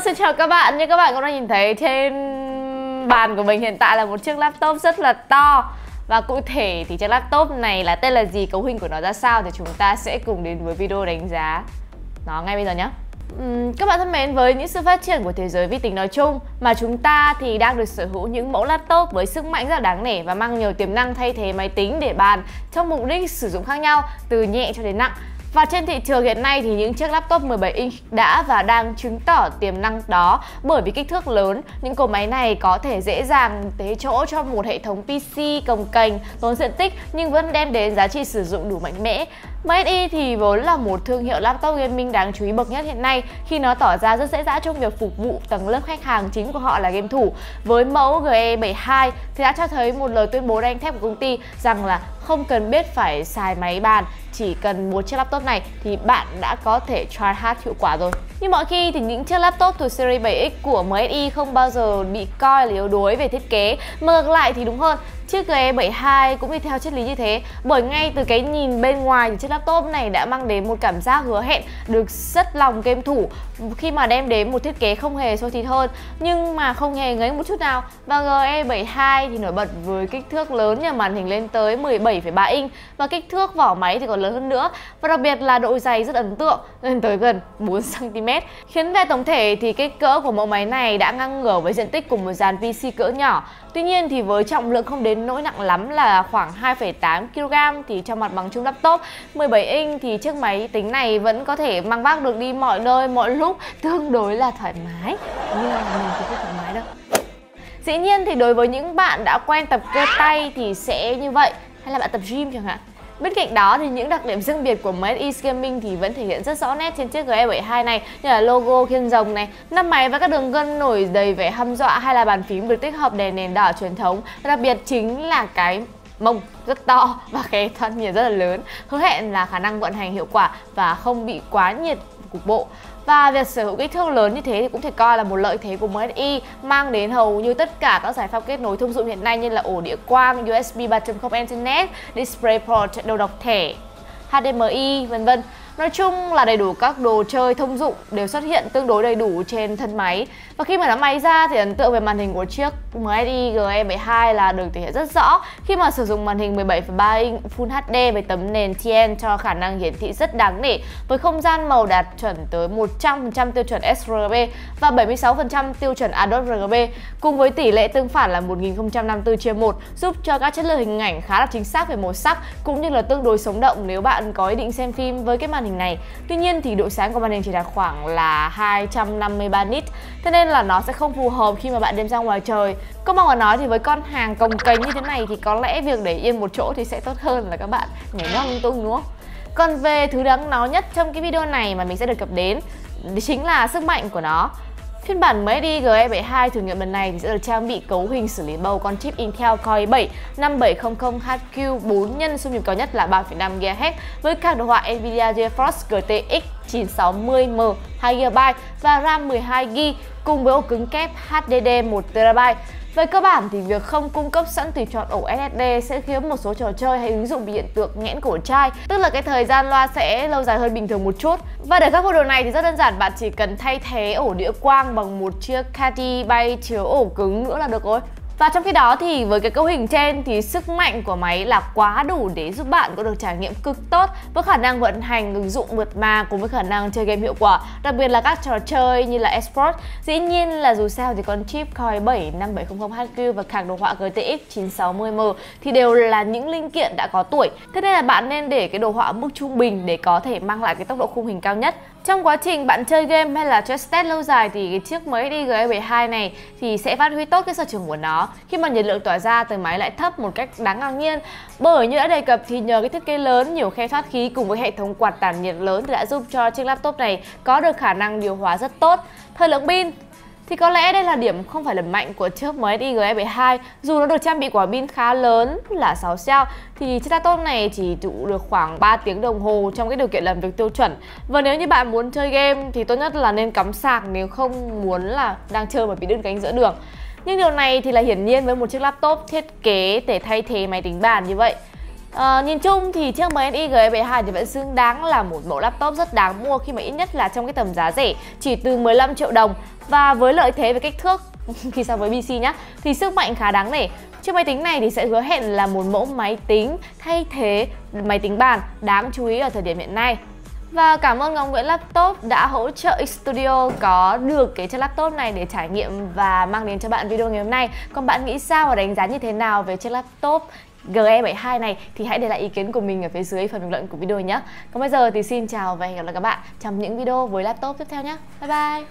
Vâng, xin chào các bạn. Như các bạn cũng đã nhìn thấy trên bàn của mình hiện tại là một chiếc laptop rất là to. Và cụ thể thì chiếc laptop này là tên là gì, cấu hình của nó ra sao thì chúng ta sẽ cùng đến với video đánh giá nó ngay bây giờ nhé. Uhm, các bạn thân mến, với những sự phát triển của thế giới vi tính nói chung mà chúng ta thì đang được sở hữu những mẫu laptop với sức mạnh rất là đáng nể và mang nhiều tiềm năng thay thế máy tính để bàn trong mục đích sử dụng khác nhau từ nhẹ cho đến nặng và trên thị trường hiện nay thì những chiếc laptop 17 inch đã và đang chứng tỏ tiềm năng đó bởi vì kích thước lớn, những cỗ máy này có thể dễ dàng thế chỗ cho một hệ thống PC cồng kềnh, tốn diện tích nhưng vẫn đem đến giá trị sử dụng đủ mạnh mẽ. MSI e thì vốn là một thương hiệu laptop gaming đáng chú ý bậc nhất hiện nay khi nó tỏ ra rất dễ dãi trong việc phục vụ tầng lớp khách hàng chính của họ là game thủ. Với mẫu GE72 thì đã cho thấy một lời tuyên bố đanh thép của công ty rằng là không cần biết phải xài máy bàn, chỉ cần một chiếc laptop này thì bạn đã có thể try hard hiệu quả rồi như mọi khi thì những chiếc laptop thuộc series 7X của MSI không bao giờ bị coi là yếu đuối về thiết kế. Mà ngược lại thì đúng hơn Chiếc GE72 cũng đi theo triết lý như thế. Bởi ngay từ cái nhìn bên ngoài thì chiếc laptop này đã mang đến một cảm giác hứa hẹn được rất lòng game thủ. Khi mà đem đến một thiết kế không hề xôi thịt hơn nhưng mà không hề ngấy một chút nào. Và GE72 thì nổi bật với kích thước lớn nhà màn hình lên tới 17,3 inch. Và kích thước vỏ máy thì còn lớn hơn nữa. Và đặc biệt là độ dày rất ấn tượng lên tới gần 4 cm khiến về tổng thể thì kích cỡ của mẫu máy này đã ngang ngửa với diện tích của một dàn PC cỡ nhỏ Tuy nhiên thì với trọng lượng không đến nỗi nặng lắm là khoảng 2,8 kg thì trong mặt bằng chung laptop 17 inch thì chiếc máy tính này vẫn có thể mang vác được đi mọi nơi mọi lúc tương đối là thoải mái. Nhưng mà mình thì không thoải mái đâu. Dĩ nhiên thì đối với những bạn đã quen tập cơ tay thì sẽ như vậy hay là bạn tập gym chẳng hạn Bên cạnh đó thì những đặc điểm riêng biệt của máy Gaming thì vẫn thể hiện rất rõ nét trên chiếc GE72 này như là logo khiên rồng này, nắp máy và các đường gân nổi đầy vẻ hăm dọa hay là bàn phím được tích hợp đèn nền đỏ truyền thống. Đặc biệt chính là cái mông rất to và cái thân nhiệt rất là lớn hứa hẹn là khả năng vận hành hiệu quả và không bị quá nhiệt cục bộ và việc sở hữu kích thước lớn như thế thì cũng thể coi là một lợi thế của MSI mang đến hầu như tất cả các giải pháp kết nối thông dụng hiện nay như là ổ đĩa quang, USB 3.0 Internet, DisplayPort, đầu đọc thẻ, HDMI vân vân. Nói chung là đầy đủ các đồ chơi thông dụng đều xuất hiện tương đối đầy đủ trên thân máy. Và khi mà nó máy ra thì ấn tượng về màn hình của chiếc MSI GE72 là được thể hiện rất rõ. Khi mà sử dụng màn hình 17,3 inch Full HD với tấm nền TN cho khả năng hiển thị rất đáng nể Với không gian màu đạt chuẩn tới 100% tiêu chuẩn sRGB và 76% tiêu chuẩn Adobe RGB Cùng với tỷ lệ tương phản là 1054 chia 1 giúp cho các chất lượng hình ảnh khá là chính xác về màu sắc cũng như là tương đối sống động nếu bạn có ý định xem phim với cái màn hình hình này. Tuy nhiên thì độ sáng của màn hình chỉ đạt khoảng là 253 nit. Thế nên là nó sẽ không phù hợp khi mà bạn đem ra ngoài trời. Công bằng mà nói thì với con hàng cồng kềnh như thế này thì có lẽ việc để yên một chỗ thì sẽ tốt hơn là các bạn nhảy nhót lung tung, đúng không? Còn về thứ đáng nói nhất trong cái video này mà mình sẽ được cập đến, chính là sức mạnh của nó. Phiên bản mới đi GE72 thử nghiệm lần này thì sẽ được trang bị cấu hình xử lý bầu con chip Intel Core i7 5700HQ 4 nhân xung nhịp cao nhất là 3,5 GHz với các đồ họa Nvidia GeForce GTX 960M 2GB và RAM 12GB cùng với ổ cứng kép HDD 1TB về cơ bản thì việc không cung cấp sẵn tùy chọn ổ SSD sẽ khiến một số trò chơi hay ứng dụng bị hiện tượng nghẽn cổ chai, tức là cái thời gian loa sẽ lâu dài hơn bình thường một chút. Và để khắc phục điều này thì rất đơn giản, bạn chỉ cần thay thế ổ đĩa quang bằng một chiếc Caddy bay chiếu ổ cứng nữa là được rồi. Và trong khi đó thì với cái cấu hình trên thì sức mạnh của máy là quá đủ để giúp bạn có được trải nghiệm cực tốt với khả năng vận hành ứng dụng mượt mà cùng với khả năng chơi game hiệu quả, đặc biệt là các trò chơi như là esports Dĩ nhiên là dù sao thì con chip Core 7 5700HQ và card đồ họa GTX 960M thì đều là những linh kiện đã có tuổi. Thế nên là bạn nên để cái đồ họa mức trung bình để có thể mang lại cái tốc độ khung hình cao nhất. Trong quá trình bạn chơi game hay là stress test lâu dài thì cái chiếc mới DGE72 này thì sẽ phát huy tốt cái sở trường của nó khi mà nhiệt lượng tỏa ra từ máy lại thấp một cách đáng ngạc nhiên. Bởi như đã đề cập thì nhờ cái thiết kế lớn, nhiều khe thoát khí cùng với hệ thống quạt tản nhiệt lớn thì đã giúp cho chiếc laptop này có được khả năng điều hòa rất tốt. Thời lượng pin thì có lẽ đây là điểm không phải là mạnh của chiếc MSI GE72 Dù nó được trang bị quả pin khá lớn là 6 cell Thì chiếc laptop này chỉ trụ được khoảng 3 tiếng đồng hồ trong cái điều kiện làm việc tiêu chuẩn. Và nếu như bạn muốn chơi game thì tốt nhất là nên cắm sạc nếu không muốn là đang chơi mà bị đứt cánh giữa đường. Nhưng điều này thì là hiển nhiên với một chiếc laptop thiết kế để thay thế máy tính bàn như vậy. À, nhìn chung thì chiếc MSI GE72 thì vẫn xứng đáng là một mẫu laptop rất đáng mua khi mà ít nhất là trong cái tầm giá rẻ chỉ từ 15 triệu đồng và với lợi thế về kích thước khi so với PC nhá thì sức mạnh khá đáng nể Chiếc máy tính này thì sẽ hứa hẹn là một mẫu máy tính thay thế máy tính bàn đáng chú ý ở thời điểm hiện nay. Và cảm ơn Ngọc Nguyễn Laptop đã hỗ trợ Studio có được cái chiếc laptop này để trải nghiệm và mang đến cho bạn video ngày hôm nay. Còn bạn nghĩ sao và đánh giá như thế nào về chiếc laptop GE72 này thì hãy để lại ý kiến của mình ở phía dưới phần bình luận của video nhé. Còn bây giờ thì xin chào và hẹn gặp lại các bạn trong những video với laptop tiếp theo nhé. Bye bye!